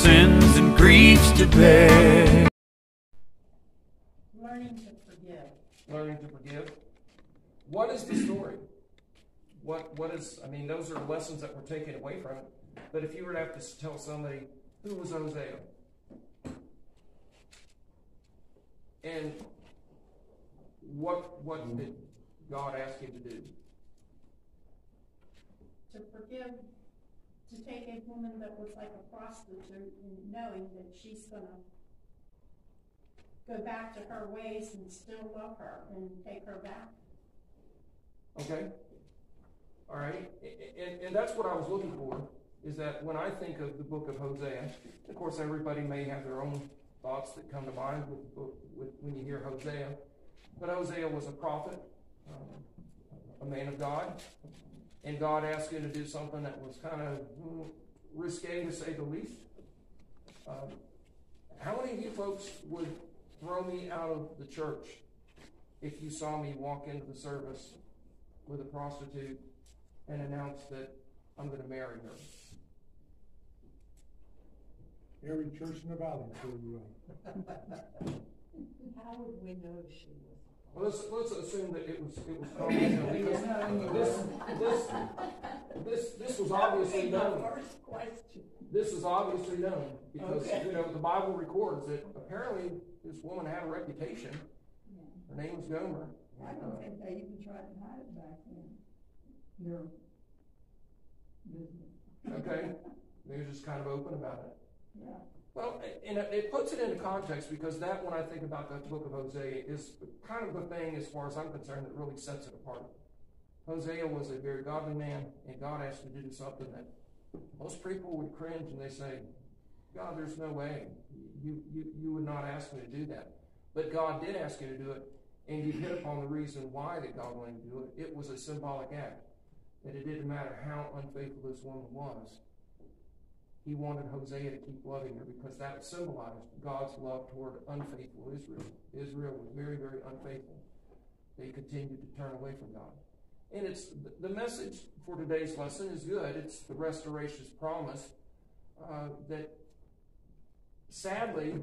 sins and griefs to bear. Learning to forgive. learning to forgive. What is the story? What what is? I mean, those are lessons that we're taking away from it. But if you were to have to tell somebody who was Hosea, and what what did God ask him to do? To forgive, to take a woman that was like a prostitute and knowing that she's gonna go back to her ways and still love her and take her back. Okay. All right. And, and that's what I was looking for, is that when I think of the book of Hosea, of course, everybody may have their own thoughts that come to mind with, with, when you hear Hosea. But Hosea was a prophet, um, a man of God, and God asked him to do something that was kind of risque to say the least. Um, how many of you folks would throw me out of the church if you saw me walk into the service with a prostitute and announce that I'm going to marry her? Every church in the valley threw you out. How would we know she was? Well, let's, let's assume that it was, it was confidential, because this, this, this, this was obviously known. This is obviously known, because, Okay. you know, the Bible records that apparently this woman had a reputation. Her name was Gomer. I don't think they even tried to hide it back then. Their business. Okay? They were just kind of open about it. Yeah. Well, and it puts it into context because that, when I think about the book of Hosea, is kind of the thing, as far as I'm concerned, that really sets it apart. Hosea was a very godly man, and God asked him to do something that most people would cringe and they say, God, there's no way. You, you, you would not ask me to do that. But God did ask you to do it, and you hit upon the reason why that God wanted to do it. It was a symbolic act. That it didn't matter how unfaithful this woman was, he wanted Hosea to keep loving her because that symbolized God's love toward unfaithful Israel. Israel was very, very unfaithful. They continued to turn away from God. And it's the message for today's lesson is good. It's the restoration's promise uh, that sadly,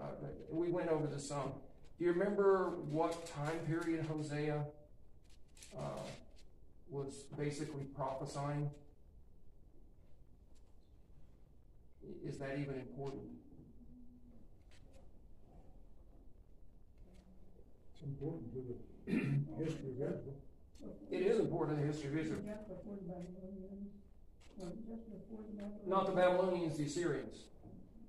uh, we went over this some. Do you remember what time period Hosea uh, was basically prophesying? Is that even important? It's important to the history of Israel. It is important in the history of Israel. Just the Babylonians, was it just before the Babylonians? Not the Babylonians, the Assyrians.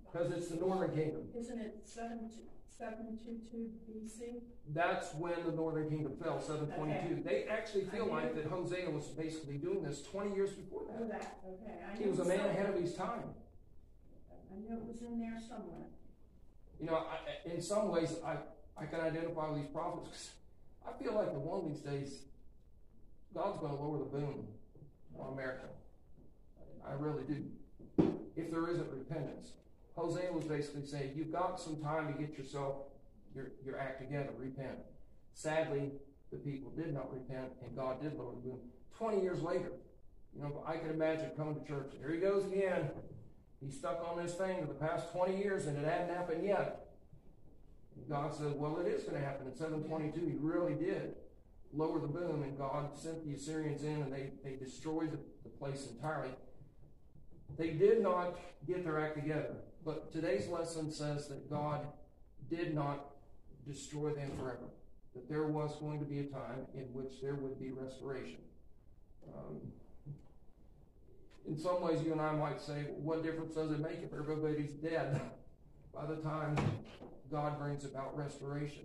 Because it's the northern kingdom. Isn't it seven two, seven two two BC? That's when the northern kingdom fell, 722. They actually feel like that Hosea was basically doing this 20 years before that. that, okay. He was a man some- ahead of his time. I knew it was in there somewhere. You know, I, in some ways, I, I can identify with these prophets 'cause I feel like that one of these days, God's going to lower the boom on America. I really do. If there isn't repentance. Hosea was basically saying, you've got some time to get yourself, your, your act together, repent. Sadly, the people did not repent and God did lower the boom. 20 years later, you know, I can imagine coming to church, here he goes again. He's stuck on this thing for the past 20 years and it hadn't happened yet. God said, well, it is going to happen in 722. He really did lower the boom, and God sent the Assyrians in and they, they destroyed the, the place entirely. They did not get their act together. But today's lesson says that God did not destroy them forever. That there was going to be a time in which there would be restoration. Um, in some ways, you and I might say, what difference does it make if everybody's dead by the time God brings about restoration?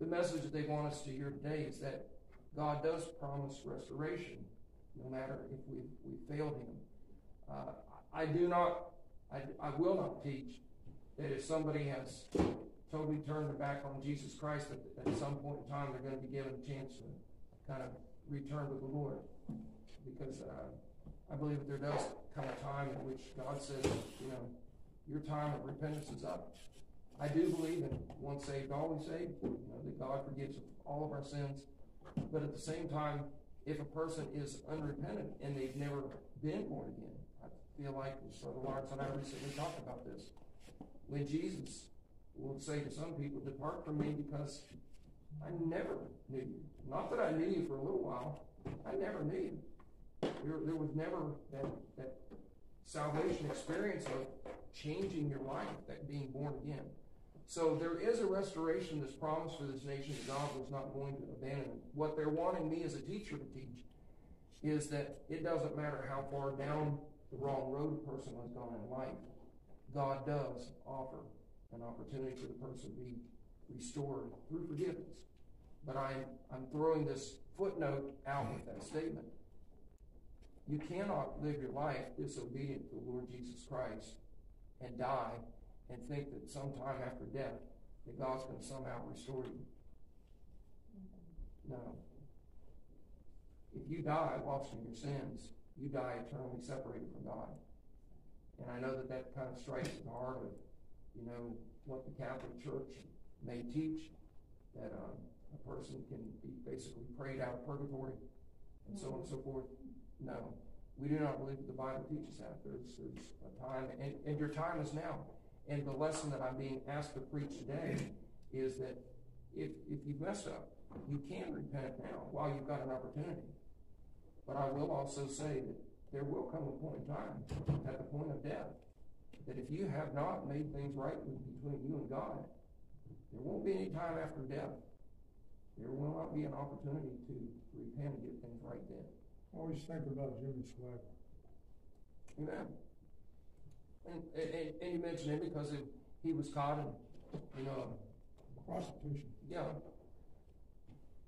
The message that they want us to hear today is that God does promise restoration, no matter if we, we failed Him. Uh, I do not, I, I will not teach that if somebody has totally turned their back on Jesus Christ, that at some point in time they're going to be given a chance to kind of return to the Lord. Because uh, I believe that there does come a time in which God says, you know, your time of repentance is up. I do believe in once saved, always saved, you know, that God forgives all of our sins. But at the same time, if a person is unrepentant and they've never been born again, I, feel like Brother Lawrence and I recently talked about this. When Jesus will say to some people, Depart from me because I never knew you. Not that I knew you for a little while, I never knew you. There, there was never that, that salvation experience of changing your life, that being born again. So there is a restoration that's promised for this nation that God was not going to abandon. What they're wanting me as a teacher to teach is that it doesn't matter how far down the wrong road a person has gone in life, God does offer an opportunity for the person to be restored through forgiveness. But I'm, I'm throwing this footnote out with that statement. You cannot live your life disobedient to the Lord Jesus Christ and die and think that sometime after death that God's going to somehow restore you. No. If you die lost in your sins, you die eternally separated from God. And I know that that kind of strikes at the heart of, you know, what the Catholic Church may teach, that um, a person can be basically prayed out of purgatory and so on and so forth. No, we do not believe that the Bible teaches that. There's, there's a time, and, and your time is now. And the lesson that I'm being asked to preach today is that if, if you mess up, you can repent now while you've got an opportunity. But I will also say that there will come a point in time, at the point of death, that if you have not made things right between you and God, there won't be any time after death. There will not be an opportunity to repent and get things right then. Always think about Jimmy Swaggart. Amen. And, and, and you mentioned him because of, he was caught in, you know, Prostitution. yeah.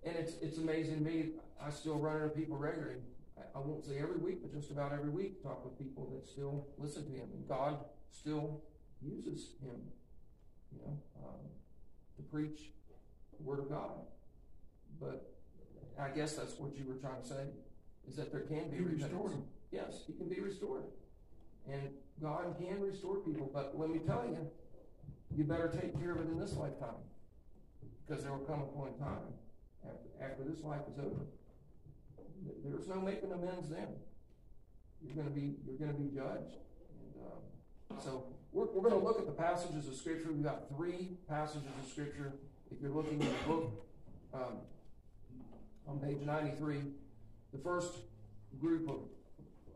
And it's, it's amazing to me, I still run into people regularly. I, I won't say every week, but just about every week, talk with people that still listen to him. And God still uses him, you know, um, to preach the Word of God. But I guess that's what you were trying to say, is that there can be repentance. restored. Yes, he can be restored. And God can restore people, but let me tell you, you better take care of it in this lifetime. Because there will come a point in time, after, after this life is over, there's no making amends then. You're gonna be, you're gonna be judged. And, um, so, we're, we're gonna look at the passages of scripture. We've got three passages of scripture. If you're looking in the book, um, on page ninety-three, the first group of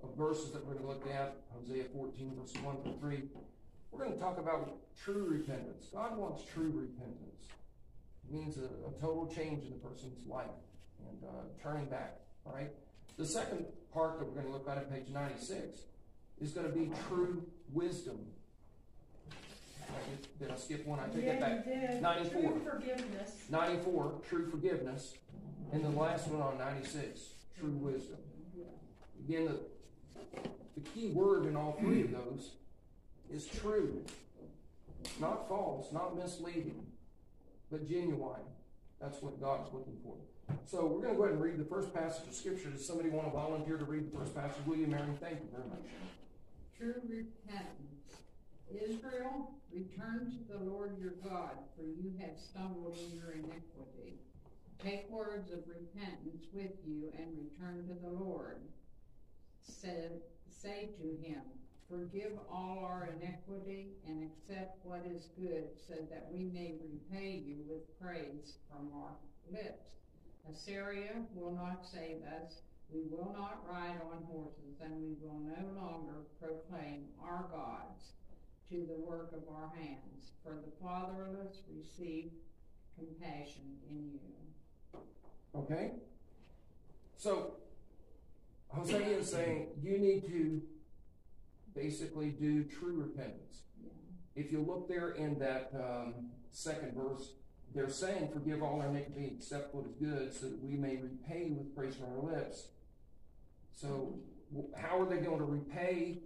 of verses that we're going to look at, Hosea 14, verses 1 through 3, we're going to talk about true repentance. God wants true repentance. It means a, a total change in the person's life and uh, turning back. All right. The second part that we're going to look at on page 96 is going to be true wisdom. Did I, get- did I skip one? I take it Yeah, back. you did. 94. True forgiveness. 94, true forgiveness. And the last one on 96, true wisdom. Again, the, the key word in all three of those is true. Not false, not misleading, but genuine. That's what God is looking for. So we're going to go ahead and read the first passage of Scripture. Does somebody want to volunteer to read the first passage? William Mary? Thank you very much. True repentance. Israel, return to the Lord your God, for you have stumbled in your iniquity. Take words of repentance with you and return to the Lord. Say, say to him, Forgive all our iniquity and accept what is good, so that we may repay you with praise from our lips. Assyria will not save us. We will not ride on horses, and we will no longer proclaim our gods to the work of our hands. For the fatherless receive compassion in you. Okay? So, Hosea is saying you need to basically do true repentance. If you look there in that um, second verse, they're saying, Forgive all our iniquity except what is good, so that we may repay with praise from our lips. So, how are they going to repay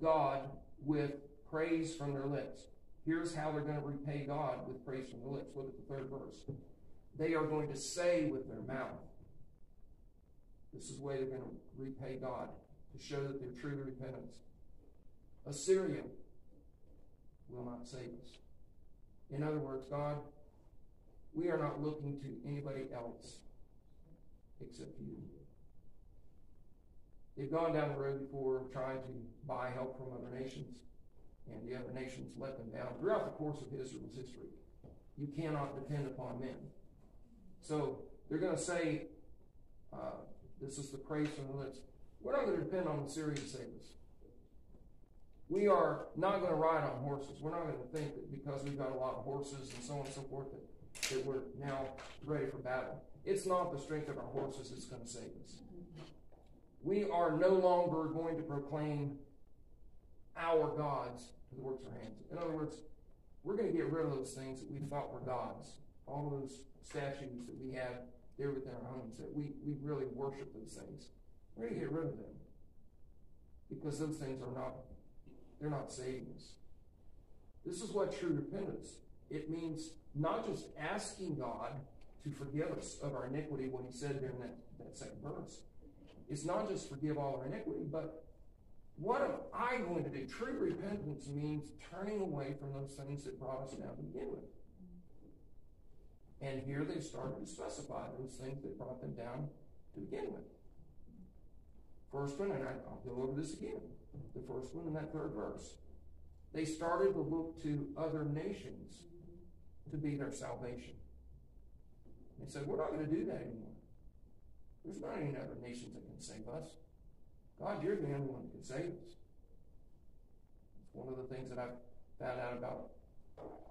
God with praise from their lips? Here's how they're going to repay God with praise from their lips. Look at the third verse. They are going to say with their mouth. This is the way they're going to repay God, to show that they're true repentance. Assyria will not save us. In other words, God, we are not looking to anybody else except you. They've gone down the road before trying to buy help from other nations, and the other nations let them down. Throughout the course of Israel's history, you cannot depend upon men. So they're going to say, uh, this is the praise from the lips. We're not going to depend on the save us. We are not going to ride on horses. We're not going to think that because we've got a lot of horses and so on and so forth that, that we're now ready for battle. It's not the strength of our horses that's going to save us. We are no longer going to proclaim our gods to the works of our hands. In other words, we're going to get rid of those things that we thought were gods. All those statues that we have there within our homes that we, we really worship those things. We're going to get rid of them. Because those things are not, they're not saving us. This is what true repentance. It means not just asking God to forgive us of our iniquity, what he said there in that, that second verse. It's not just forgive all our iniquity, but what am I going to do? True repentance means turning away from those things that brought us down to begin with. And here they started to specify those things that brought them down to begin with. First one, and I, will go over this again. The first one in that third verse. They started to look to other nations to be their salvation. They said, We're not going to do that anymore. There's not any other nations that can save us. God, you're the only one that can save us. It's one of the things that I've found out about.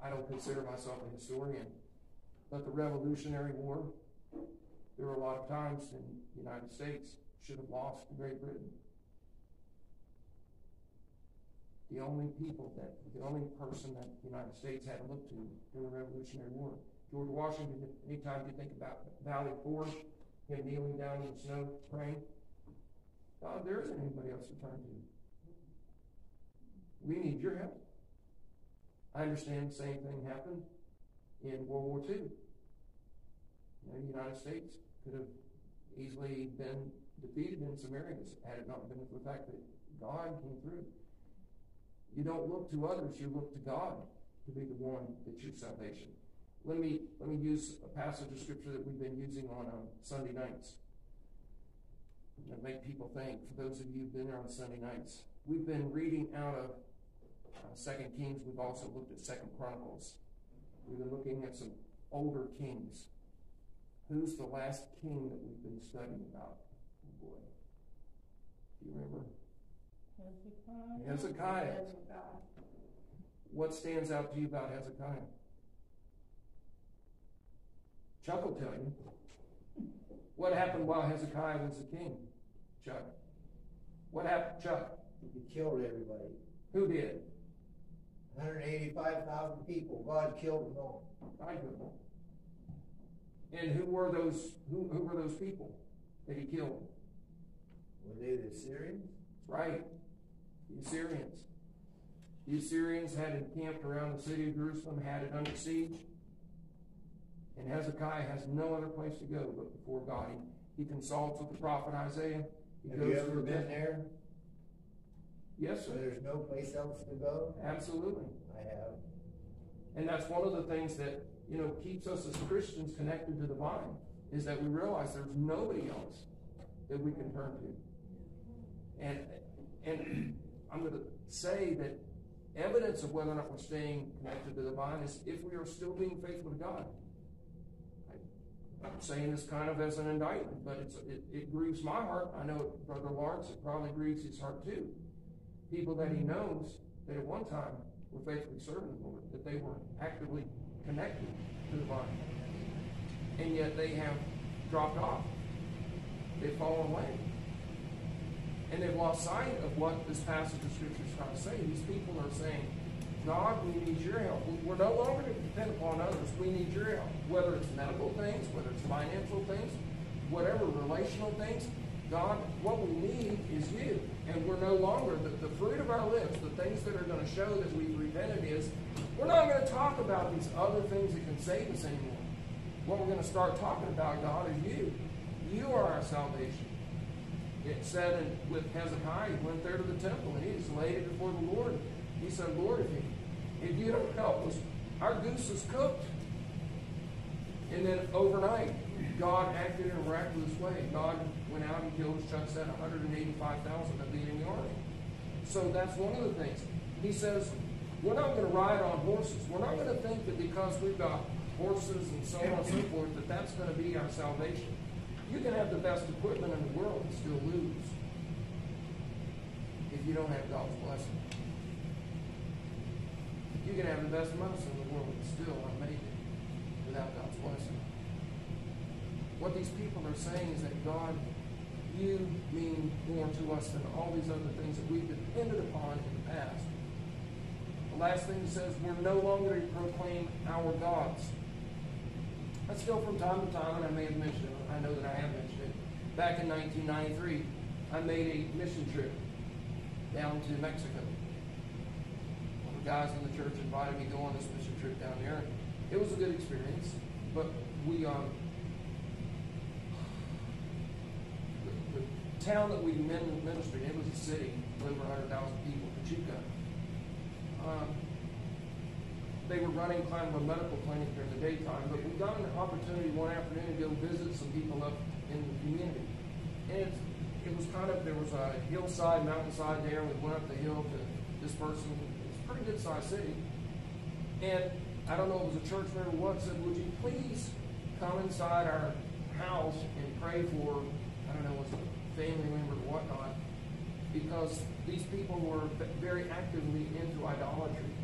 I don't consider myself a historian, but the Revolutionary War, there were a lot of times in the United States should have lost to Great Britain. The only people that, the only person that the United States had to look to during the Revolutionary War. George Washington, anytime you think about Valley Forge, him kneeling down in the snow praying, God, there isn't anybody else to turn to. We need your help. I understand the same thing happened in World War II. You know, the United States could have easily been defeated in some areas had it not been for the fact that God came through. You don't look to others, you look to God to be the one that's your salvation. Let me let me use a passage of scripture that we've been using on uh, Sunday nights. To make people think. For those of you who've been there on Sunday nights, we've been reading out of uh, Second Kings. We've also looked at Second Chronicles. We've been looking at some older kings. Who's the last king that we've been studying about? Oh boy, do you remember? Hezekiah. Hezekiah. Hezekiah. What stands out to you about Hezekiah? Chuck will tell you. What happened while Hezekiah was the king? Chuck. What happened, Chuck? He killed everybody. Who did? 185,000 people. God killed them all. Don't And who were those? Who, who were those people that he killed? Were they the Assyrians? Right. The Assyrians. The Assyrians had encamped around the city of Jerusalem, had it under siege. And Hezekiah has no other place to go but before God. He, he consults with the prophet Isaiah. He Have you ever been there? Yes, So sir. there's no place else to go? Absolutely. I have. And that's one of the things that, you know, keeps us as Christians connected to the vine, is that we realize there's nobody else that we can turn to. And and I'm going to say that evidence of whether or not we're staying connected to the vine is if we are still being faithful to God. I'm saying this kind of as an indictment, but it's, it, it grieves my heart. I know Brother Lawrence, it probably grieves his heart too. People that he knows that at one time were faithfully serving the Lord, that they were actively connected to the vine. And yet they have dropped off. They've fallen away. And they've lost sight of what this passage of Scripture is trying to say. These people are saying, God, we need your help. We're no longer to depend upon others. We need your help. Whether it's medical things, whether it's financial things, whatever, relational things. God, what we need is you. And we're no longer, the, the fruit of our lips, the things that are going to show that we've repented is, we're not going to talk about these other things that can save us anymore. What we're going to start talking about, God, is you. You are our salvation. It said in, with Hezekiah, he went there to the temple and he just laid it before the Lord. He said, Lord, if you, if you don't help us, our goose is cooked. And then overnight, God acted acted in a miraculous way. God went out and killed, as Chuck said, 185,000 of the enemy army. So that's one of the things. He says, we're not going to ride on horses. We're not going to think that because we've got horses and so on and so forth, that that's going to be our salvation. You can have the best equipment in the world and still lose if you don't have God's blessing. You can have the best medicine in the world and still not make it without God's blessing. What these people are saying is that God, you mean more to us than all these other things that we've depended upon in the past. The last thing he says, we're no longer to proclaim our gods. I still, from time to time, and I may have mentioned it, I know that I have mentioned it, back in 1993, I made a mission trip down to Mexico. One of the guys in the church invited me to go on this mission trip down there. It was a good experience, but we, um, the, the town that we min- ministered in, it was a city, over 100,000 people, Pachuca. Um, they were running a medical clinic during the daytime, but we got an opportunity one afternoon to go visit some people up in the community. And it's, it was kind of, there was a hillside, mountainside there, we went up the hill to this person, it's a pretty good sized city. And I don't know if it was a church member what, said, would you please come inside our house and pray for, I don't know, it a family member or whatnot, because these people were very actively into idolatry.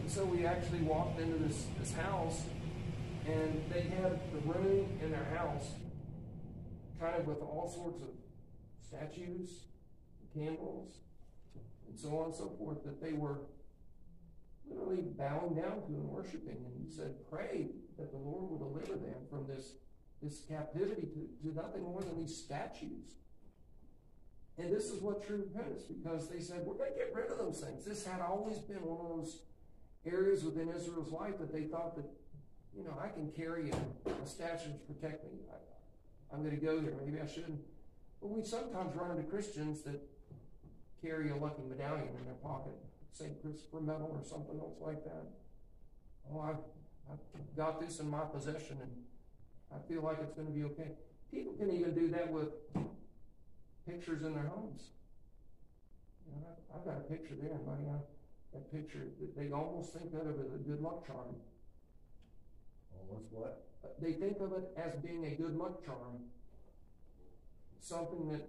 And so we actually walked into this, this house, and they had the room in their house kind of with all sorts of statues, and candles, and so on and so forth that they were literally bowing down to and worshiping. And he said, pray that the Lord will deliver them from this, this captivity to, to nothing more than these statues. And this is what true repentance, because they said, we're going to get rid of those things. This had always been one of those areas within Israel's life that they thought that, you know, I can carry a, a statue to protect me. I, I'm going to go there. Maybe I shouldn't. But we sometimes run into Christians that carry a lucky medallion in their pocket, St. Christopher medal or something else like that. Oh, I've, I've got this in my possession and I feel like it's going to be okay. People can even do that with pictures in their homes. You know, I've got a picture there, and my, uh, that picture, they almost think of it as a good luck charm. Almost what? They think of it as being a good luck charm. Something that,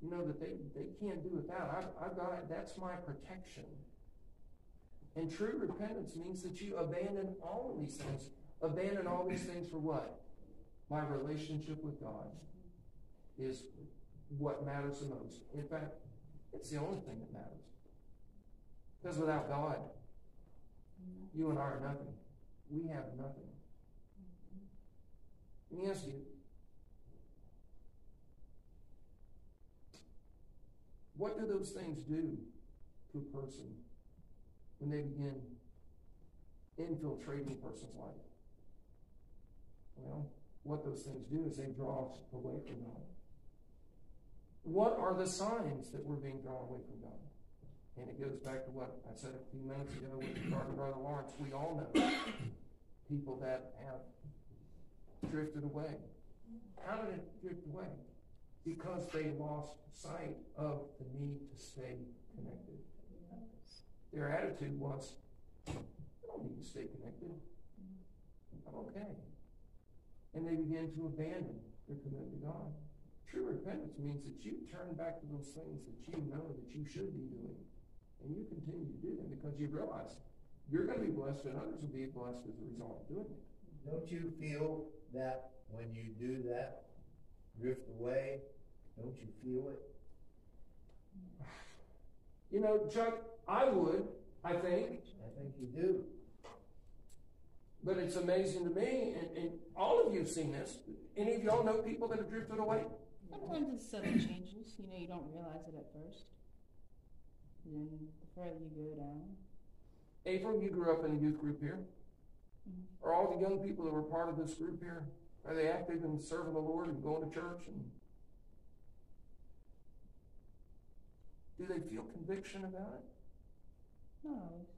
you know, that they, they can't do without. I've, I've got it, that's my protection. And true repentance means that you abandon all of these things. Abandon all these things for what? My relationship with God is what matters the most. In fact, it's the only thing that matters. Because without God, you and I are nothing. We have nothing. Let me ask you, what do those things do to a person when they begin infiltrating a person's life? Well, what those things do is they draw us away from God. What are the signs that we're being drawn away from God? And it goes back to what I said a few minutes ago with regard to Brother Lawrence. We all know people that have drifted away. How did it drift away? Because they lost sight of the need to stay connected. Their attitude was, I don't need to stay connected. I'm okay. And they began to abandon their commitment to God. True repentance means that you turn back to those things that you know that you should be doing. And you continue to do them because you realize you're going to be blessed and others will be blessed as a result of doing it. Don't you feel that when you do that, drift away, don't you feel it? You know, Chuck, I would, I think, I think you do. But it's amazing to me, and, and all of you have seen this. Any of y'all know people that have drifted away? Sometimes it's sudden changes, you know, you don't realize it at first. And then the further you go down. April, you grew up in a youth group here. Mhm. Are all the young people that were part of this group here, are they active in serving the Lord and going to church? And do they feel conviction about it? No. always.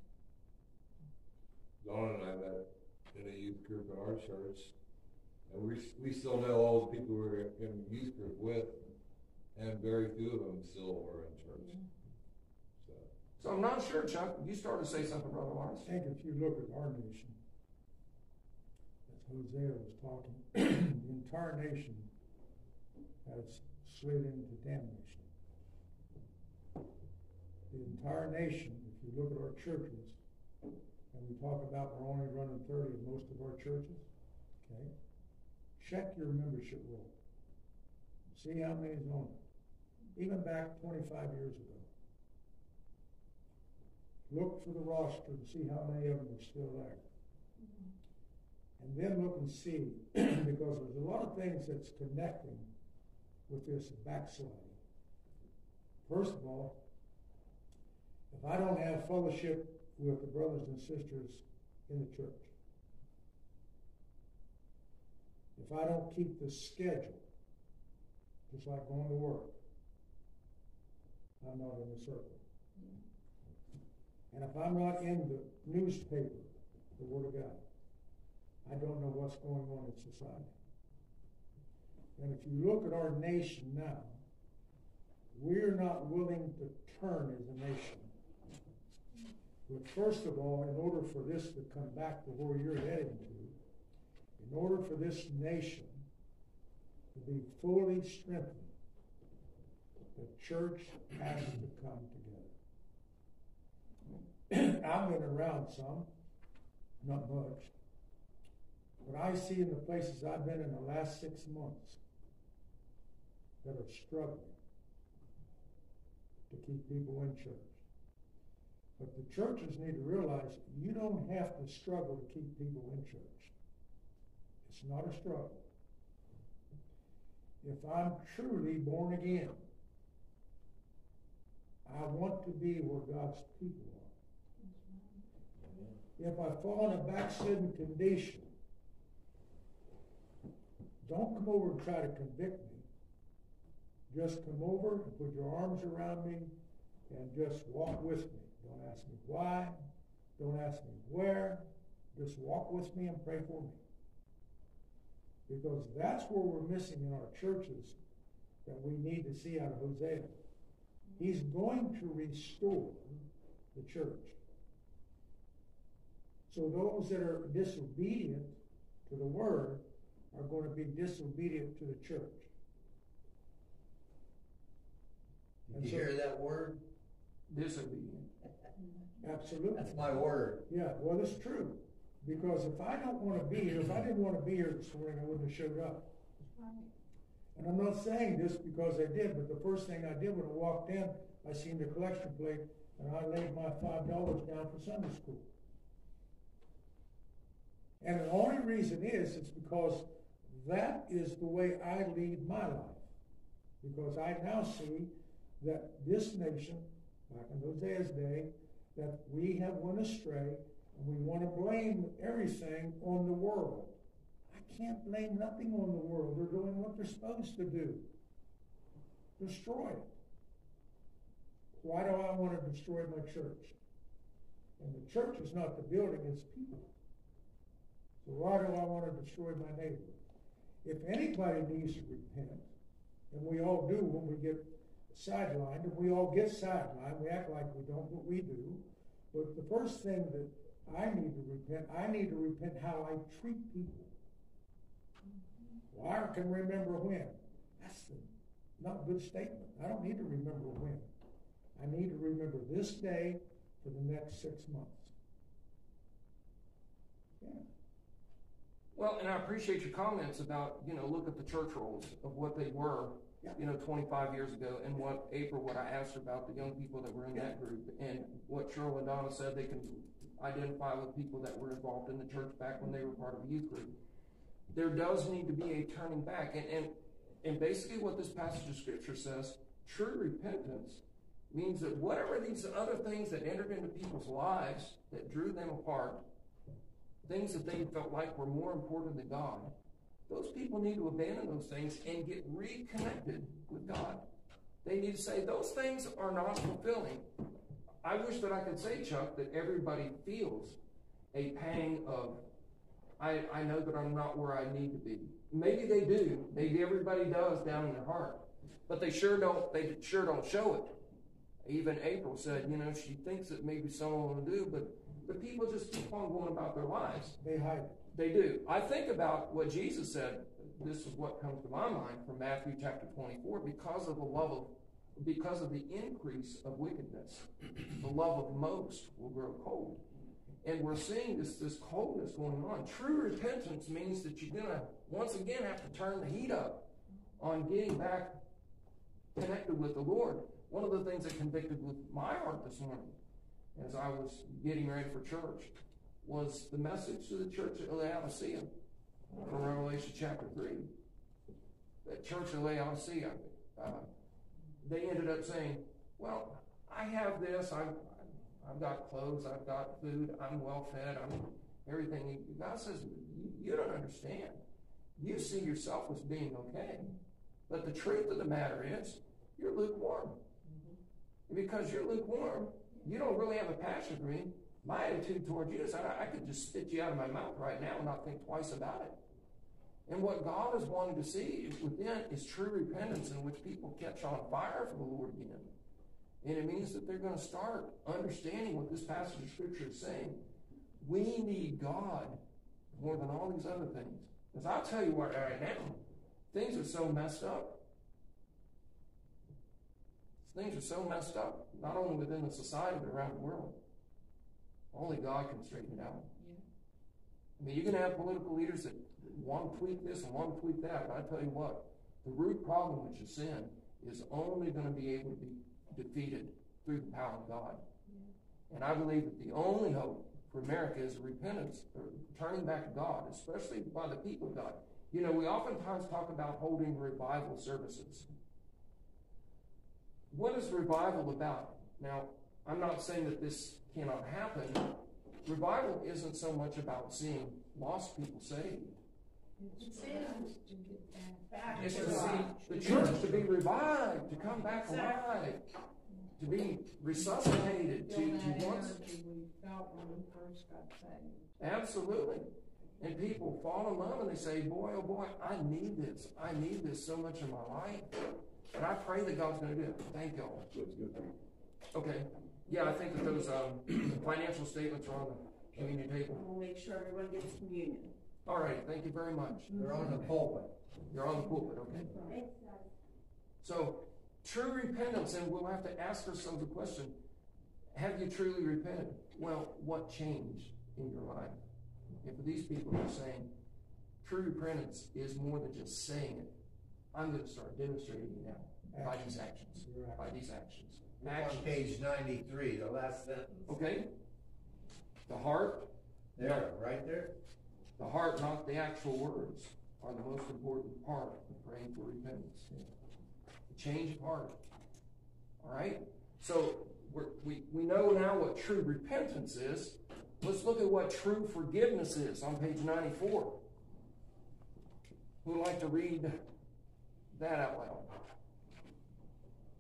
Dawn and I met in a youth group at our church, And we, we still know all the people we were in the youth group with, and very few of them still are in church. So, So I'm not sure, Chuck, you started to say something, Brother Lawrence. I think if you look at our nation, as Hosea was talking, the entire nation has slid into damnation. The entire nation, if you look at our churches, and we talk about we're only running thirty in most of our churches, okay? Check your membership roll. See how many's on it, even back twenty-five years ago. Look for the roster and see how many of them are still there. And then look and see, because there's a lot of things that's connecting with this backsliding. First of all, if I don't have fellowship with the brothers and sisters in the church, if I don't keep the schedule, just like going to work, I'm not in the circle. And if I'm not in the newspaper, the Word of God, I don't know what's going on in society. And if you look at our nation now, we're not willing to turn as a nation. But first of all, in order for this to come back to where you're heading to, in order for this nation to be fully strengthened, the church has to come together. I've been around some, not much. But I see in the places I've been in the last six months that are struggling to keep people in church. But the churches need to realize you don't have to struggle to keep people in church. It's not a struggle. If I'm truly born again, I want to be where God's people are. If I fall in a backslidden condition, don't come over and try to convict me. Just come over and put your arms around me and just walk with me. Don't ask me why. Don't ask me where. Just walk with me and pray for me. Because that's where we're missing in our churches that we need to see out of Hosea. He's going to restore the church. So those that are disobedient to the word are going to be disobedient to the church. Did And you so- hear that word? Disobedient. Absolutely. That's my word. Yeah, well, it's true. Because if I don't want to be here, if I didn't want to be here this morning, I wouldn't have showed up. And I'm not saying this because I did, but the first thing I did when I walked in, I seen the collection plate and I laid my five dollars down for Sunday school. And the only reason is, it's because that is the way I lead my life. Because I now see that this nation, back in Hosea's day, that we have went astray and we want to blame everything on the world. I can't blame nothing on the world. They're doing what they're supposed to do. Destroy it. Why do I want to destroy my church? And the church is not the building, it's people. So why do I want to destroy my neighbor? If anybody needs to repent, and we all do when we get sidelined, and we all get sidelined, we act like we don't, but we do. But the first thing that I need to repent, I need to repent how I treat people. Well, I can remember when. That's not a good statement. I don't need to remember when. I need to remember this day for the next six months. Yeah. Well, and I appreciate your comments about, you know, look at the church rolls of what they were. You know, 25 years ago, and what April, what I asked her about the young people that were in that group, and what Cheryl and Donna said, they can identify with people that were involved in the church back when they were part of a youth group. There does need to be a turning back, and, and, and basically what this passage of scripture says, true repentance means that whatever these other things that entered into people's lives that drew them apart, things that they felt like were more important than God, those people need to abandon those things and get reconnected with God. They need to say, those things are not fulfilling. I wish that I could say, Chuck, that everybody feels a pang of, I, I know that I'm not where I need to be. maybe they do. Maybe everybody does down in their heart. But they sure don't, they sure don't show it. Even April said, you know, she thinks that maybe someone will do, but the people just keep on going about their lives. They hide it. They do. I think about what Jesus said. This is what comes to my mind from Matthew chapter 24. Because of the love of, because of the increase of wickedness, the love of most will grow cold. And we're seeing this, this coldness going on. True repentance means that you're going to, once again, have to turn the heat up on getting back connected with the Lord. One of the things that convicted with my heart this morning as I was getting ready for church was the message to the church at Laodicea from Revelation chapter 3. The church of Laodicea, uh, they ended up saying, Well, I have this, I've, I've got clothes, I've got food, I'm well fed, I'm everything. God says, you, you don't understand. You see yourself as being okay. But the truth of the matter is, you're lukewarm. And because you're lukewarm, you don't really have a passion for me. My attitude toward you is I, I could just spit you out of my mouth right now and not think twice about it. And what God is wanting to see within is true repentance in which people catch on fire for the Lord again. And it means that they're going to start understanding what this passage of Scripture is saying. We need God more than all these other things. Because I'll tell you what, right now, things are so messed up. Things are so messed up, not only within the society, but around the world. Only God can straighten it out. Yeah. I mean, you can have political leaders that want to tweak this and want to tweak that, but I tell you what, the root problem, which is sin, is only going to be able to be defeated through the power of God. And I believe that the only hope for America is repentance, or turning back to God, especially by the people of God. You know, we oftentimes talk about holding revival services. What is revival about? Now, I'm not saying that this cannot happen. Revival isn't so much about seeing lost people saved. It's To get back. back It's to to see the church to be revived, to come back alive, to be resuscitated, to, Feel to that once. energy we felt when we first got saved. Absolutely. And people fall in love and they say, boy, oh boy, I need this. I need this so much in my life. And I pray that God's going to do it. Thank y'all. Okay. Yeah, I think that those um, financial statements are on the communion table. We'll make sure everyone gets communion. All right. Thank you very much. They're on the pulpit. You're on the pulpit, okay? So, true repentance, and we'll have to ask ourselves the question Have you truly repented? Well, what changed in your life? If these people are saying true repentance is more than just saying it, I'm going to start demonstrating it now by these actions. Right. By these actions. On Actions. page ninety-three, the last sentence. Okay? The heart, There, right there. the heart, not the actual words, are the most important part of praying for repentance. The change of heart. All right? So we're, we, we know now what true repentance is. Let's look at what true forgiveness is on page 94. Who would like to read that out loud?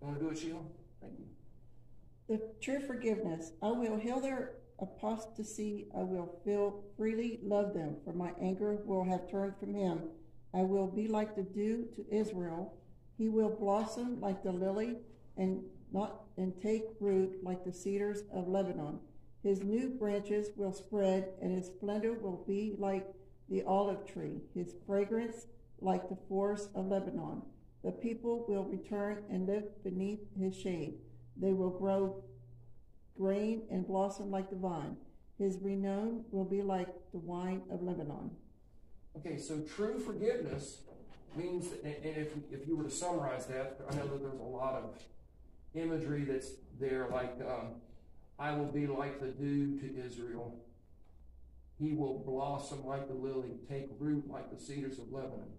You want to do it, Sheila? Thank you. The true forgiveness. I will heal their apostasy. I will feel freely love them, for my anger will have turned from him. I will be like the dew to Israel. He will blossom like the lily and not and take root like the cedars of Lebanon. His new branches will spread, and his splendor will be like the olive tree, his fragrance like the forest of Lebanon. The people will return and live beneath his shade. They will grow grain and blossom like the vine. His renown will be like the wine of Lebanon. Okay, so true forgiveness means, and if, if you were to summarize that, I know that there's a lot of imagery that's there, like, um, I will be like the dew to Israel. He will blossom like the lily, take root like the cedars of Lebanon.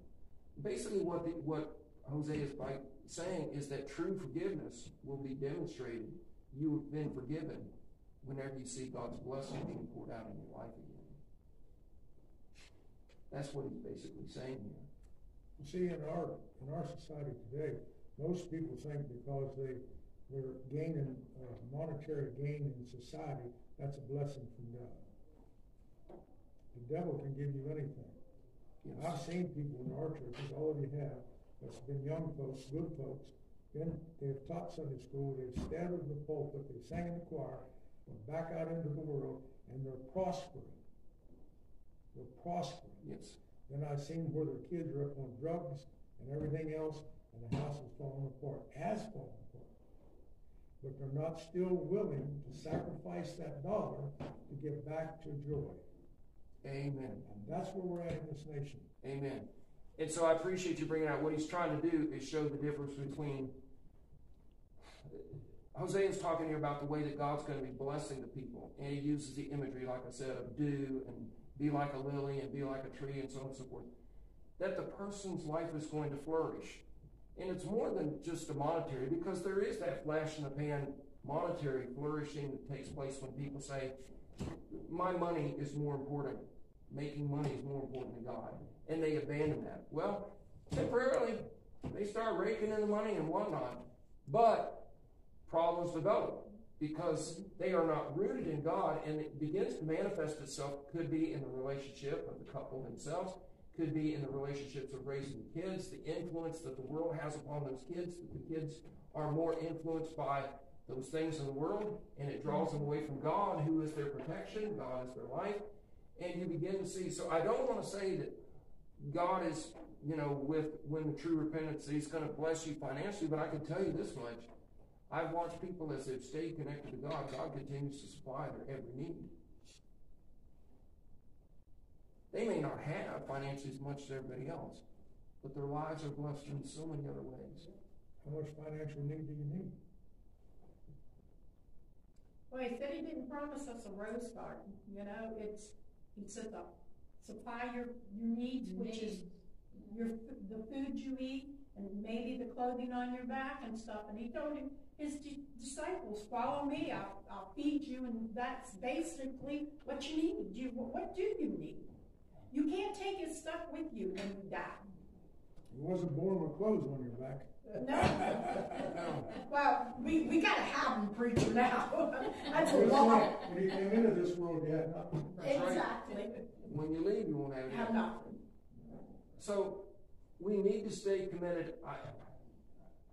Basically, what the, what Hosea is by saying is that true forgiveness will be demonstrated. You have been forgiven whenever you see God's blessing being poured out in your life again. That's what he's basically saying here. You see, in our, in our society today, most people think because they, they're gaining, uh, monetary gain in society, that's a blessing from God. The devil can give you anything. Yes. I've seen people in our churches, all of you have, that's been young folks, good folks, been, they've taught Sunday school, they've stood in the pulpit, they've sang in the choir, went back out into the world, and they're prospering. They're prospering. Yes. Then I've seen where their kids are up on drugs and everything else, and the house is falling apart, has fallen apart. But they're not still willing to sacrifice that dollar to get back to joy. Amen. And that's where we're at in this nation. Amen. And so I appreciate you bringing out what he's trying to do is show the difference between. Hosea is talking here about the way that God's going to be blessing the people. And he uses the imagery, like I said, of dew and be like a lily and be like a tree and so on and so forth. That the person's life is going to flourish. And it's more than just a monetary, because there is that flash in the pan monetary flourishing that takes place when people say, my money is more important. Making money is more important than God. And they abandon that. Well, temporarily, they start raking in the money and whatnot. But problems develop because they are not rooted in God and it begins to manifest itself. Could be in the relationship of the couple themselves, could be in the relationships of raising the kids, the influence that the world has upon those kids, that the kids are more influenced by those things in the world, and it draws them away from God, who is their protection, God is their life. And you begin to see. So I don't want to say that God is, you know, with when the true repentance, He's going to bless you financially, but I can tell you this much. I've watched people as they've stayed connected to God, God continues to supply their every need. They may not have financially as much as everybody else, but their lives are blessed in so many other ways. How much financial need do you need? Well, he said he didn't promise us a rose garden, you know, it's, he said to supply your, your needs, which is your, the food you eat, and maybe the clothing on your back and stuff, and he told him, his di- disciples, follow me, I'll, I'll feed you, and that's basically what you need, you, what do you need? You can't take his stuff with you when you die. You wasn't born with clothes on your back. No. Well, we, we gotta have him, preacher, now. That's a lot. right. When you came into this world, you had nothing. That's right. Exactly. When you leave, you won't have Have anything. nothing. So we need to stay committed. I,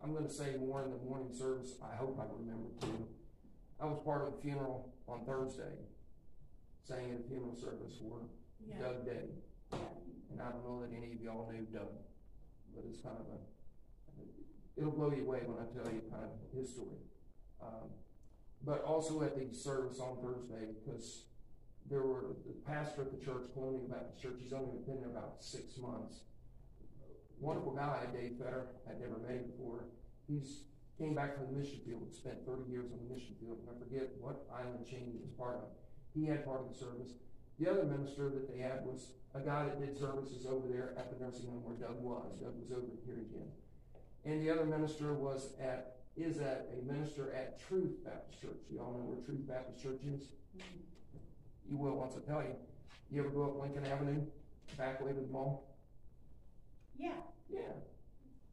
I'm going to say more in the morning service. I hope I remember to. I was part of a funeral on Thursday, sang at a funeral service for Yeah. Doug Day. And I don't know that any of y'all knew Doug, but it's kind of a, it'll blow you away when I tell you kind of his story. Um, but also at the service on Thursday, because there were, the pastor at the church, Colonial Baptist Church, he's only been there about six months. Wonderful guy, Dave Fetter, I'd never met him before. He's came back from the mission field, spent thirty years on the mission field, and I forget what island chain he was part of. He had part of the service. The other minister that they had was a guy that did services over there at the nursing home where Doug was. Doug was over here again. And the other minister was at, is at, a minister at Truth Baptist Church. You all know where Truth Baptist Church is? You will once I tell you. You ever go up Lincoln Avenue, back way to the mall? Yeah. Yeah.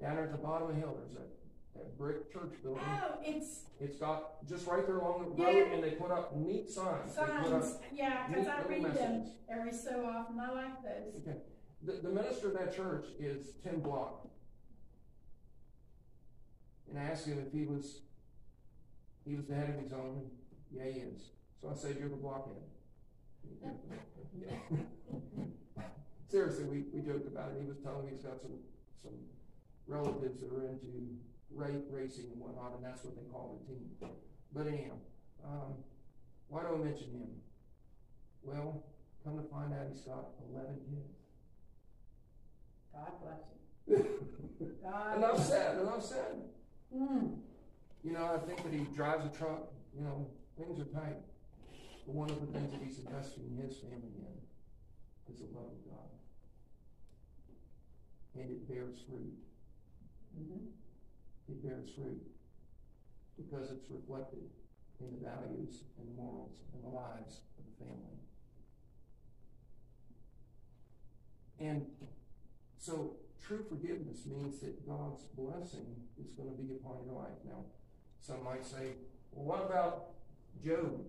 Down there at the bottom of the hill, there's that, that brick church building. Oh, it's It's got, just right there along the Yeah. road, and they put up neat signs. They put up signs, yeah, cause I read them every so often, I like those. Okay. The, the minister of that church is Tim Block. And I asked him if he was, he was the head of his own. Yeah, he is. So I said, you're the blockhead. Seriously, we, we joked about it. He was telling me he's got some, some relatives that are into ra- racing and whatnot, and that's what they call their team. But anyhow, um, why do I mention him? Well, come to find out he's got eleven kids. God bless you. God Enough bless said, enough said. you. Mm. You know, I think that he drives a truck, you know, things are tight. But one of the things that he's investing his family in is the love of God. And it bears fruit. Mhm. It bears fruit because it's reflected in the values and the morals and the lives of the family. And so true forgiveness means that God's blessing is going to be upon your life. Now, some might say, well, what about Job?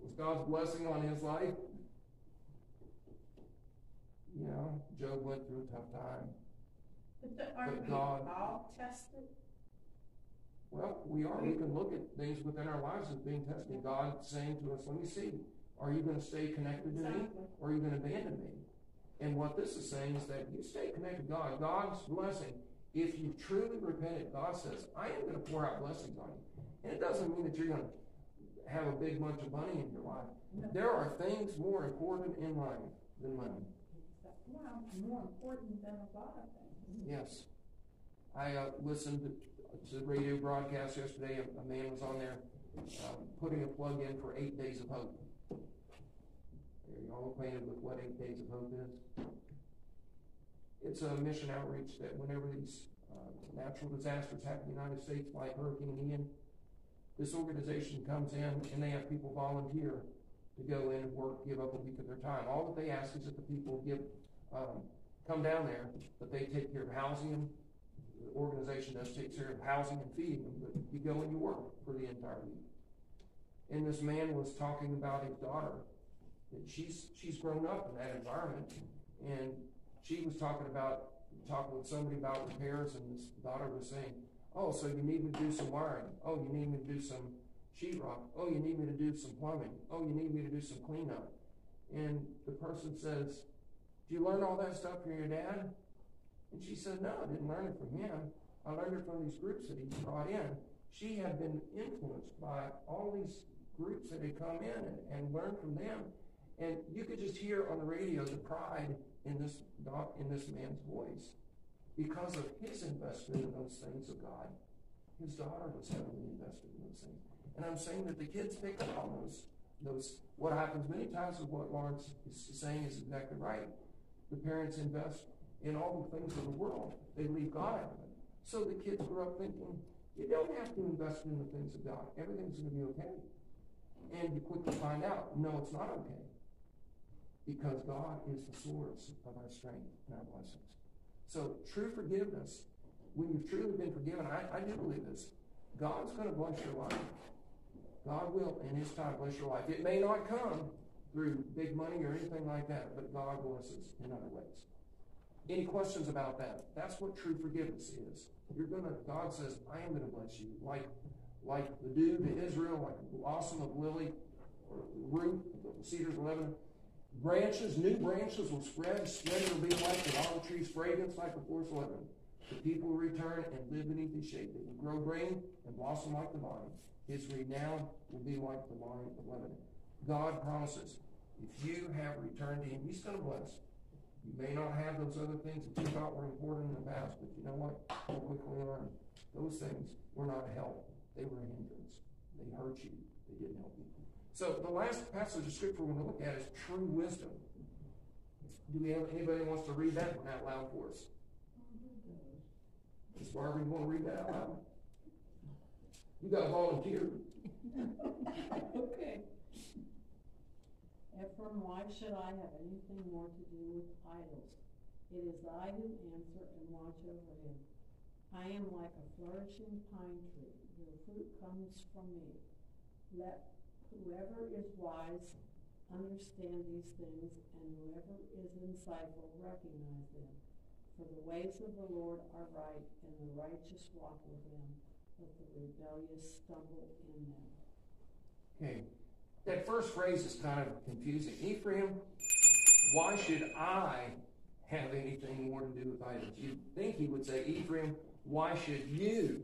Was God's blessing on his life? You know, Job went through a tough time. But the- But God- all tested? Well, we are, we can look at things within our lives as being tested. God saying to us, let me see, are you gonna stay connected to me? Or are you gonna abandon me? And what this is saying is that you stay connected to God. God's blessing, if you truly repented, God says, I am gonna pour out blessings on you. And it doesn't mean that you're gonna have a big bunch of money in your life. There are things more important in life than money. Well, more important than a lot of things. Yes. I uh, listened to, to the radio broadcast yesterday. A, a man was on there um, putting a plug in for Eight Days of Hope. Are you all acquainted with what Eight Days of Hope is? It's a mission outreach that whenever these uh, natural disasters happen in the United States, like Hurricane Ian, this organization comes in and they have people volunteer to go in and work, give up a week of their time. All that they ask is that the people give, um, come down there, that they take care of housing them. The organization does take care of housing and feeding them, but you go and you work for the entire week. And this man was talking about his daughter, she's, she's grown up in that environment, and she was talking about, talking with somebody about repairs, and this daughter was saying, oh, so you need me to do some wiring, oh, you need me to do some sheetrock, oh, you need me to do some plumbing, oh, you need me to do some cleanup. And the person says, do you learn all that stuff from your dad? And she said, no, I didn't learn it from him. I learned it from these groups that he brought in. She had been influenced by all these groups that had come in and, and learned from them. And you could just hear on the radio the pride in this in this man's voice because of his investment in those things of God. His daughter was heavily invested in those things. And I'm saying that the kids pick up on those those what happens many times with what Lawrence is saying is exactly right. The parents invest in all the things of the world. They leave God out of it. So the kids grow up thinking, you don't have to invest in the things of God. Everything's going to be okay. And you quickly find out, no, it's not okay. Because God is the source of our strength and our blessings. So true forgiveness, when you've truly been forgiven, I, I do believe this. God's going to bless your life. God will, in His time, bless your life. It may not come through big money or anything like that, but God blesses in other ways. Any questions about that? That's what true forgiveness is. You're gonna, God says, I am gonna bless you. Like, like the dew to Israel, like blossom of lily, or the cedars of Lebanon. Branches, new branches will spread, spread will be like the olive tree's fragrance like the forest Lebanon. The people will return and live beneath his shade. They will grow green and blossom like the vine. His renown will be like the vine of Lebanon. God promises, if you have returned to him, he's gonna bless. You may not have those other things that you thought were important in the past, but you know what? You'll quickly learn. Those things were not help. They were a hindrance. They hurt you. They didn't help you. So the last passage of scripture we're going to look at is true wisdom. Do we have anybody wants to read that one out loud for us? Miss Barbara, you want to read that out loud? You got volunteered. Okay. Ephraim, why should I have anything more to do with idols? It is I who answer and watch over him. I am like a flourishing pine tree. Your fruit comes from me. Let whoever is wise understand these things, and whoever is insightful recognize them. For the ways of the Lord are right, and the righteous walk with them, but the rebellious stumble in them. Okay. That first phrase is kind of confusing. Ephraim, why should I have anything more to do with idols? You'd think he would say, Ephraim, why should you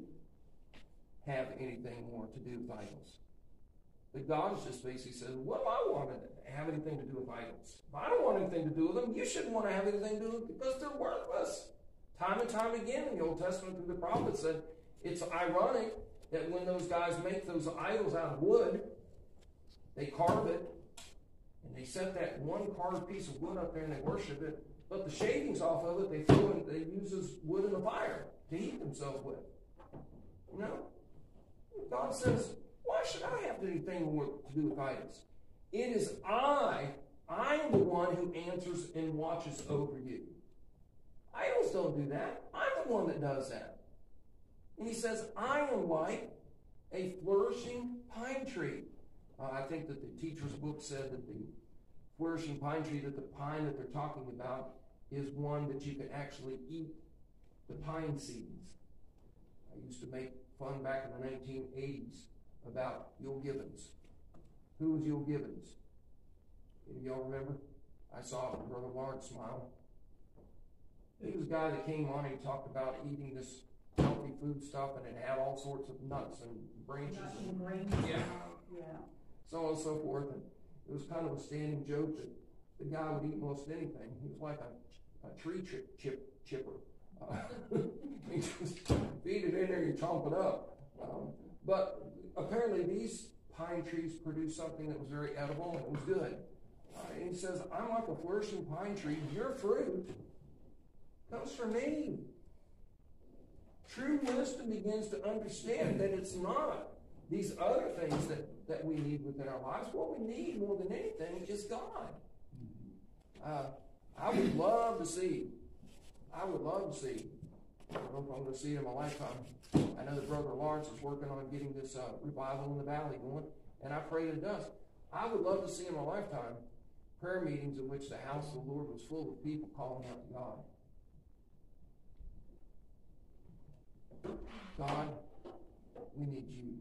have anything more to do with idols? God is just basically saying, what do I want to have anything to do with idols? If I don't want anything to do with them, you shouldn't want to have anything to do with them because they're worthless. Time and time again in the Old Testament through the prophets said it's ironic that when those guys make those idols out of wood, they carve it, and they set that one carved piece of wood up there and they worship it. But the shavings off of it, they throw in, they use as wood in the fire to heat themselves with. You know? God says, have anything to do with idols? It is I, I am the one who answers and watches over you. Idols don't do that. I'm the one that does that. And he says, I am like a flourishing pine tree. Uh, I think that the teacher's book said that the flourishing pine tree that the pine that they're talking about is one that you can actually eat the pine seeds. I used to make fun back in the 1980s about Euell Gibbons. Who was Euell Gibbons? Any of y'all remember? I saw Brother Lawrence smile. He was a guy that came on and he talked about eating this healthy food stuff and it had all sorts of nuts and branches Nuts and and grains. Yeah. Yeah. so on and so forth. And it was kind of a standing joke that the guy would eat most anything. He was like a, a tree chip, chip chipper. Uh, he just feed it in there, you chomp it up. Um, but apparently these pine trees produced something that was very edible and it was good. Uh, and he says, I'm like a flourishing pine tree. Your fruit comes from me. True wisdom begins to understand that it's not these other things that, that we need within our lives. What we need more than anything is God. Uh, I would love to see, I would love to see, I if I'm going to see it in my lifetime. I know that Brother Lawrence is working on getting this uh, revival in the valley going, and I pray it does. I would love to see in my lifetime prayer meetings in which the house of the Lord was full of people calling out to God. God, we need you.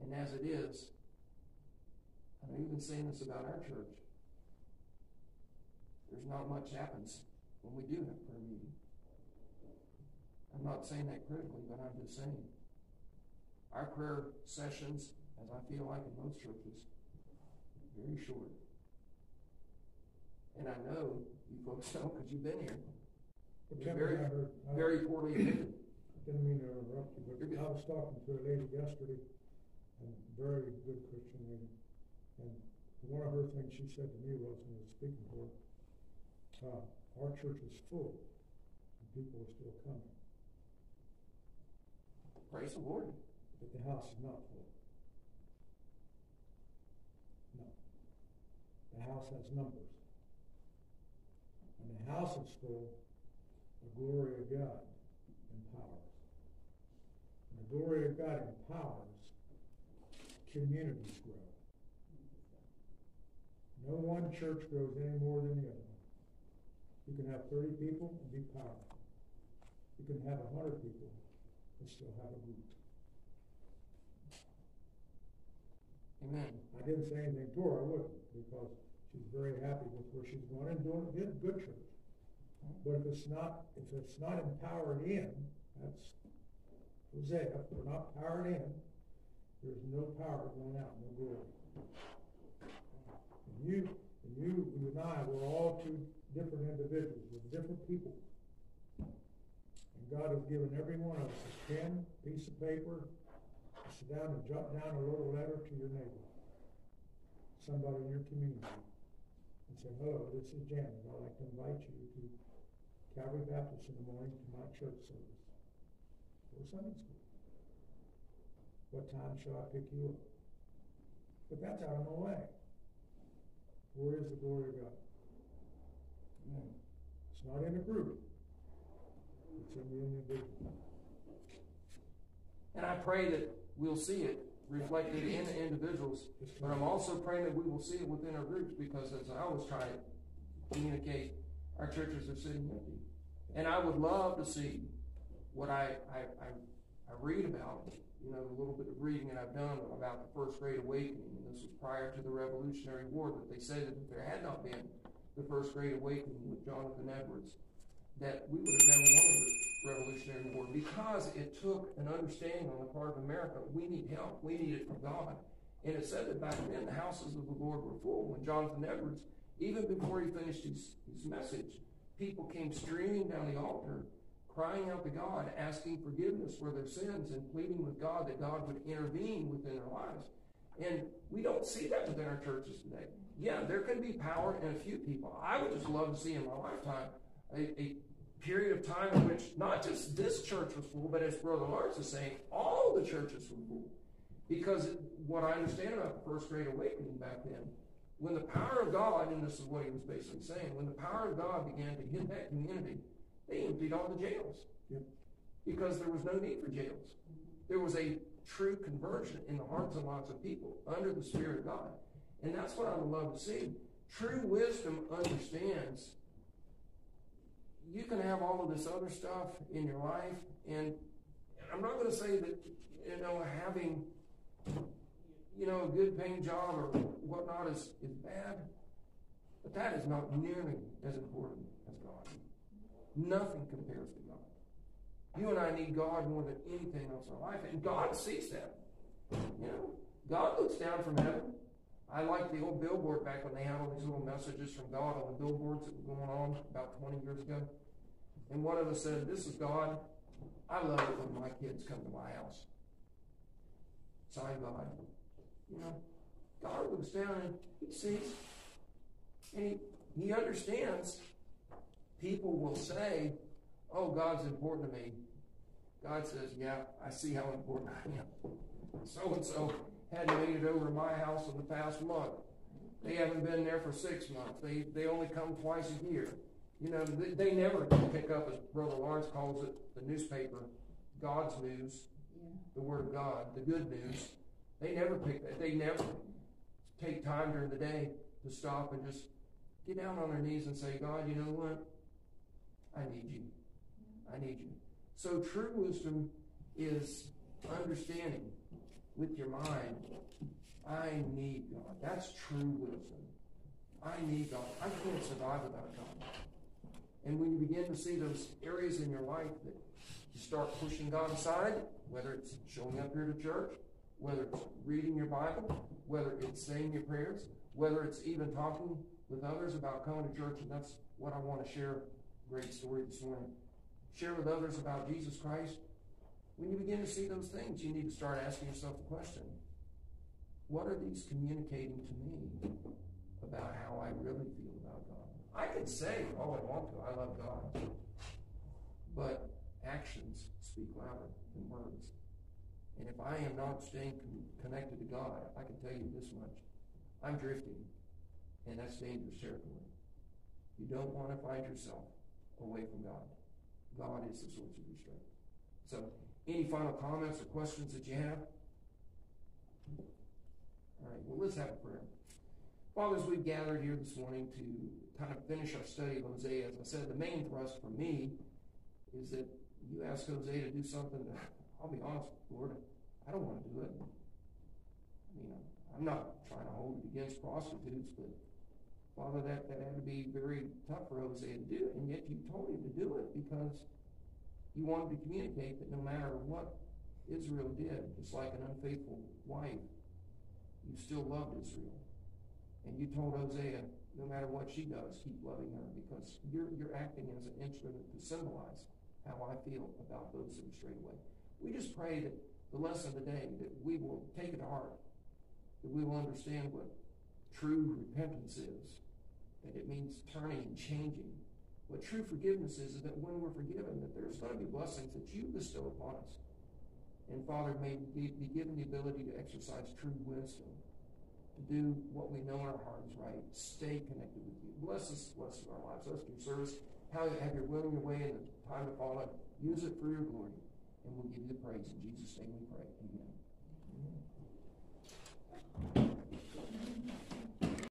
And as it is, I've even saying this about our church, there's not much happens when we do have prayer meeting. I'm not saying that critically, but I'm just saying. Our prayer sessions, as I feel like in most churches, very short. And I know you folks know because you've been here. Tim, very, heard- very poorly attended. Didn't mean to interrupt you, but I was talking to a lady yesterday, a very good Christian lady. And one of her things she said to me was, when I was speaking to her, uh, our church is full, and people are still coming, Praise the Lord. but the house is not full. No. The house has numbers. When the house is full, the glory of God empowers. When the glory of God empowers, communities grow. No one church grows any more than the other. You can have thirty people and be powerful. You can have a hundred people and still have a group. Amen. I didn't say anything to her, I wouldn't, because she's very happy with where she's going and doing a good, good church. But if it's not, if it's not empowered in, that's Hosea, if we're not powered in, there's no power going out, no glory. And you, and you, you and I, we're all two different individuals with different people. And God has given every one of us a pen, piece of paper, to sit down and jot down a little letter to your neighbor, somebody in your community, and say, hello, this is Janet, I'd like to invite you to Calvary Baptist in the morning to my church service, or Sunday school. What time shall I pick you up? But that's out of my way. Where is the glory of God? Amen. It's not in a group. It's in the individual. And I pray that we'll see it reflected in the individuals, but I'm also praying that we will see it within our groups because as I always try to communicate, our churches are sitting empty. And I would love to see what I, I, I, I read about, you know, the little bit of reading that I've done about the First Great Awakening. And this was prior to the Revolutionary War that they said that there had not been the First Great Awakening with Jonathan Edwards, that we would have never won the Revolutionary War because it took an understanding on the part of America. We need help. We need it from God. And it said that back then the houses of the Lord were full. When Jonathan Edwards, even before he finished his, his message, people came streaming down the altar, crying out to God, asking forgiveness for their sins and pleading with God that God would intervene within their lives. And we don't see that within our churches today. Yeah, there can be power in a few people. I would just love to see in my lifetime a, a period of time in which not just this church was full, but as Brother Lawrence is saying, all the churches were full. Because what I understand about the First Great Awakening back then, when the power of God, and this is what he was basically saying, when the power of God began to hit that community, they emptied all the jails. Yep. Because there was no need for jails. There was a true conversion in the hearts and lives of people under the Spirit of God. And that's what I would love to see. True wisdom understands you can have all of this other stuff in your life, and I'm not going to say that, you know, having, you know, a good paying job or whatnot is, is bad, but that is not nearly as important as God. Nothing compares to God. You and I need God more than anything else in our life, and God sees that. You know, God looks down from heaven. I like the old billboard back when they had all these little messages from God on the billboards that were going on about 20 years ago. And one of them said, This is God. I love it when my kids come to my house. Sign God. You know, God looks down and He sees. And He, he understands. People will say, Oh, God's important to me. God says, Yeah, I see how important I am. So and so hadn't made it over to my house in the past month. They haven't been there for six months. They, they only come twice a year. You know, they, they never pick up, as Brother Lawrence calls it, the newspaper, God's news, Yeah. the Word of God, the good news. They never pick that. They never take time during the day to stop and just get down on their knees and say, God, you know what? I need you. I need you. So true wisdom is understanding with your mind, I need God. That's true wisdom. I need God. I can't survive without God. And when you begin to see those areas in your life that you start pushing God aside, whether it's showing up here to church, whether it's reading your Bible, whether it's saying your prayers, whether it's even talking with others about coming to church, and that's what I want to share. Great story this morning. Share with others about Jesus Christ. When you begin to see those things, you need to start asking yourself the question what are these communicating to me about how I really feel about God? I can say all I want to, I love God. But actions speak louder than words. And if I am not staying con- connected to God, I can tell you this much I'm drifting. And that's dangerous territory. You don't want to find yourself away from God. God is the source of your strength. So, any final comments or questions that you have? All right, well, let's have a prayer. Fathers, we've gathered here this morning to kind of finish our study of Hosea. As I said, the main thrust for me is that you ask Hosea to do something that, I'll be honest, Lord, I don't want to do it. I mean, I'm not trying to hold it against prostitutes, but Father, that, that had to be very tough for Hosea to do, and yet you told him to do it because you wanted to communicate that no matter what Israel did, just like an unfaithful wife, you still loved Israel. And you told Hosea, no matter what she does, keep loving her because you're, you're acting as an instrument to symbolize how I feel about those who are strayed away. We just pray that the lesson today, that we will take it to heart, that we will understand what true repentance is, that it means turning and changing. What true forgiveness is, is that when we're forgiven, that there's going to be blessings that you bestow upon us. And Father, may we be given the ability to exercise true wisdom, to do what we know in our heart is right, stay connected with you. Bless us, bless our lives. Let's do service. How have your will and your way in the time to follow. Use it for your glory. And we'll give you the praise. In Jesus' name we pray. Amen.